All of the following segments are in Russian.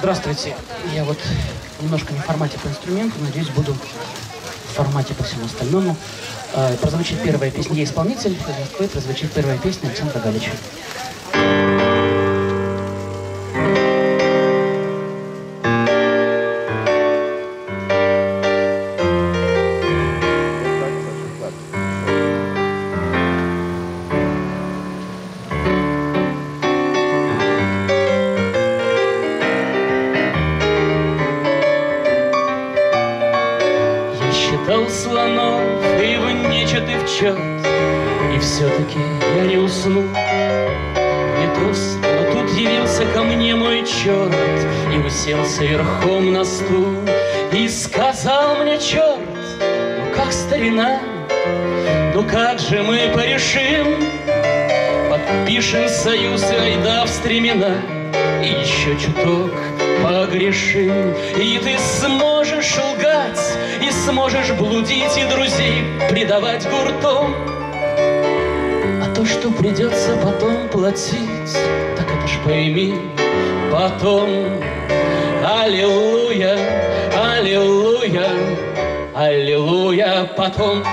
Здравствуйте. Я вот немножко не в формате по инструменту, надеюсь, буду в формате по всему остальному. Э, прозвучит первая песня «Я исполнитель», из прозвучит первая песня Александра Галича. Слонов и в нечет и в чет, И все-таки я не уснул. Не то с- но тут явился ко мне мой черт И уселся верхом на стул И сказал мне, черт, ну как старина, Ну как же мы порешим, Подпишем союз и айда в стремена И еще чуток погрешим И ты сможешь лгать И сможешь блудить и друзей предавать гуртом. А то, что придется потом платить Так это ж пойми потом. Аллилуйя, аллилуйя, аллилуйя потом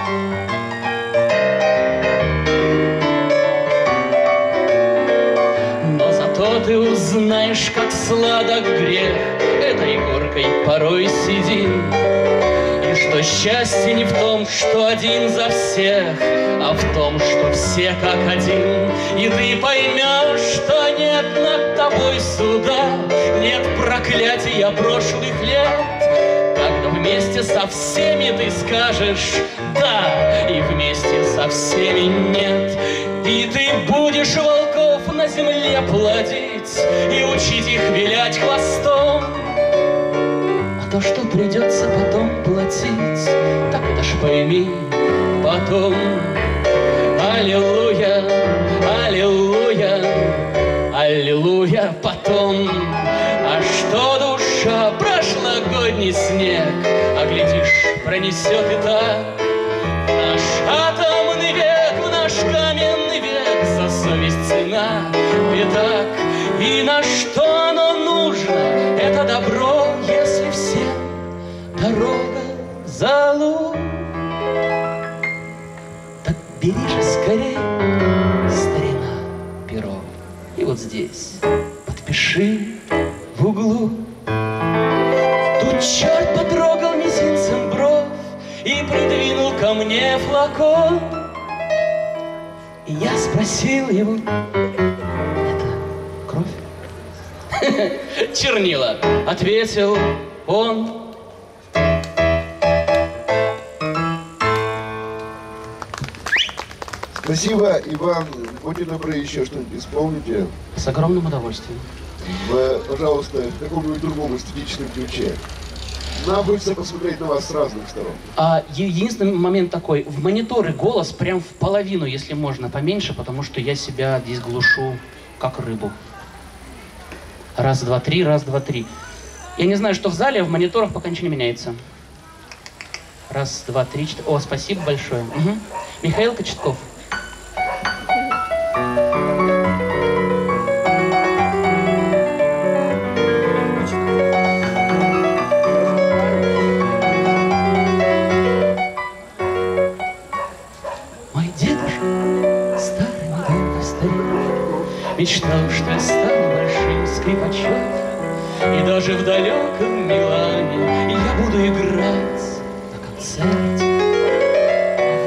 Ты узнаешь, как сладок грех Этой горкой порой сидим И что счастье не в том, что один за всех А в том, что все как один. И ты поймешь, что нет над тобой суда Нет проклятия прошлых лет. Когда вместе со всеми ты скажешь «да» И вместе со всеми «нет» И ты будешь на земле плодить И учить их вилять хвостом. А то, что придется потом платить Так это ж пойми потом. Аллилуйя, аллилуйя, аллилуйя потом. А что душа, прошлогодний снег А глядишь, пронесет и так бери же скорей, старина, перо И вот здесь. Подпиши в углу. Тут черт потрогал мизинцем бровь И придвинул ко мне флакон. И я спросил его Это кровь? Чернила. Ответил он Спасибо, Иван. Будьте добры, еще что-нибудь исполните. С огромным удовольствием В, пожалуйста, в каком-нибудь другом эстетическом ключе. Нам хочется посмотреть на вас с разных сторон. а, Единственный момент такой В мониторы голос прям в половину, если можно, поменьше Потому что я себя здесь глушу, как рыбу Раз, два, три, раз, два, три Я не знаю, что в зале, а в мониторах пока ничего не меняется Раз, два, три, четыре. О, спасибо большое. Мгм. Михаил Кочетков. Мечтал, что стану большим скрипачом, И даже в далеком Милане Я буду играть на концерте.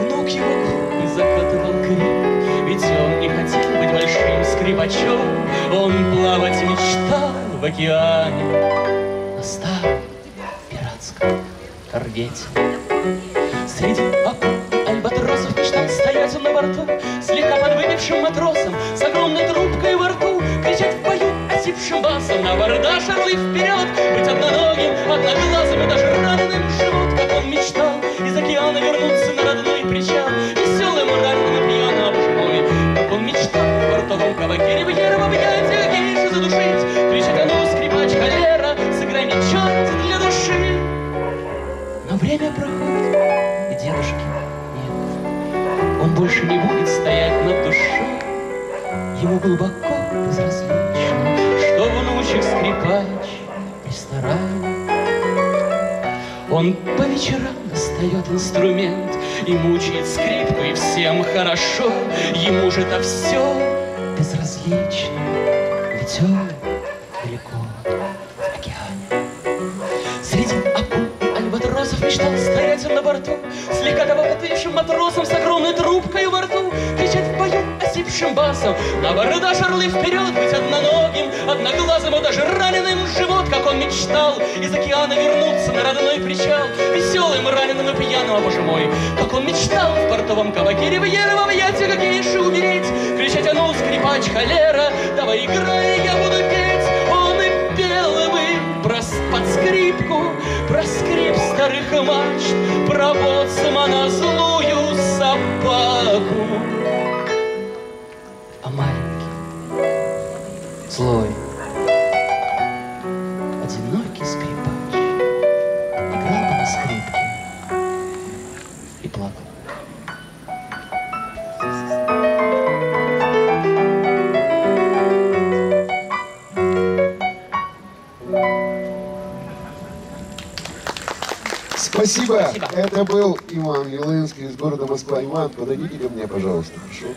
Внук его не закатывал крик, Ведь он не хотел быть большим скрипачом, Он плавать мечтал в океане На старом пиратском корвете. Среди альбатросов мечтал стоять на борту Слегка подвыпившим матросом басом На абордаж орлы вперед Быть одноногим, одноглазым И даже раненым в живот Как он мечтал. Из океана вернуться На родной причал. Веселым, радостным и пьяным, а боже мой Как он мечтал в портовом кабаке Ривьера в объятиях гейшу задушить. Кричать, а ну, скрипач, холера Сыграй мне черт для души. Но время проходит, и дедушки нет. Он больше не будет стоять над душой. Ему глубоко в ресторане. Он по вечерам достает инструмент И мучает скрипку, и всем хорошо. Ему же это все безразлично, Ведь он далеко в океане. Среди акул и альбатросов мечтал стоять на борту, Слегка добогатейшим матросом с огромной трубкой во рту, Осипшим басом, на абордаж орлы вперед, Быть одноногим, одноглазым, а даже раненым живот, Как он мечтал из океана вернуться на родной причал, Веселым, раненым и пьяным, а боже мой, Как он мечтал в портовом кабаке Ривьера в объятия какие умереть, Кричать, а ну, скрипач, холера, давай играй, я буду петь, Он и пел про с- под скрипку, про скрип старых мачт, про боцмана злую собаку. Одинокий скрипач играл на скрипке и плакал. Спасибо. Спасибо. Это был Иван Елынский из города Москва. Иван, подойдите ко мне, пожалуйста, хорошо?